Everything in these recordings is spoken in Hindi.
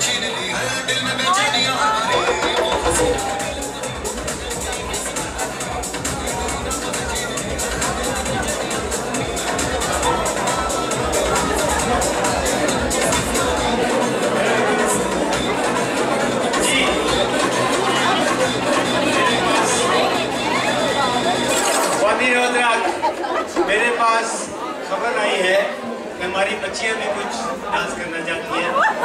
छीन ली मेरे पास खबर आई है कि हमारी बच्चियाँ भी कुछ डांस करना चाहती हैं।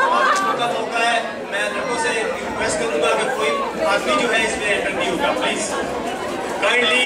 kindly